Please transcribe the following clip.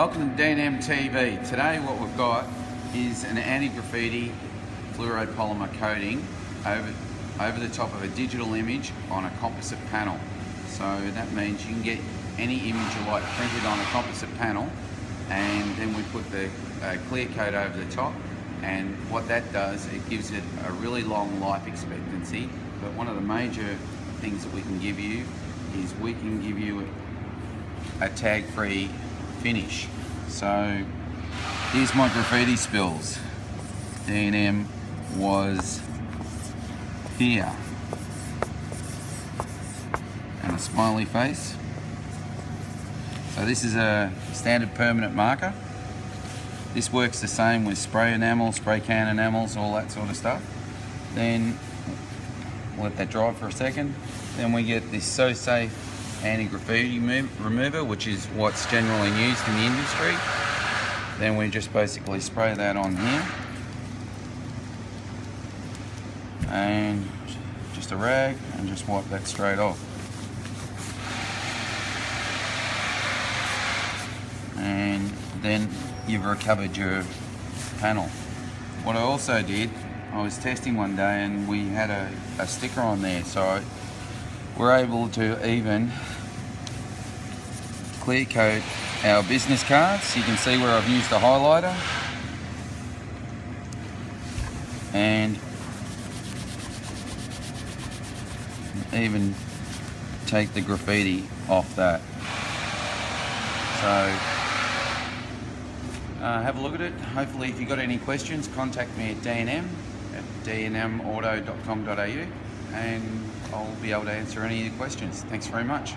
Welcome to D&M TV. Today what we've got is an anti-graffiti fluoropolymer coating over, over the top of a digital image on a composite panel. So that means you can get any image you like printed on a composite panel and then we put the uh, clear coat over the top and what that does, it gives it a really long life expectancy. But one of the major things that we can give you is we can give you a tag-free finish. So here's my graffiti spills. D&M was here. And a smiley face. So this is a standard permanent marker. This works the same with spray enamel, spray can enamels, all that sort of stuff. Then let that dry for a second. Then we get this So Safe anti-graffiti remover, which is what's generally used in the industry. Then we just basically spray that on here. And just a rag and just wipe that straight off. And then you've recovered your panel. What I also did, I was testing one day and we had a, a sticker on there, so we're able to even clear coat our business cards. You can see where I've used a highlighter. And even take the graffiti off that. So uh, have a look at it. Hopefully if you've got any questions, contact me at D&M at dnmauto.com.au and I'll be able to answer any of your questions. Thanks very much.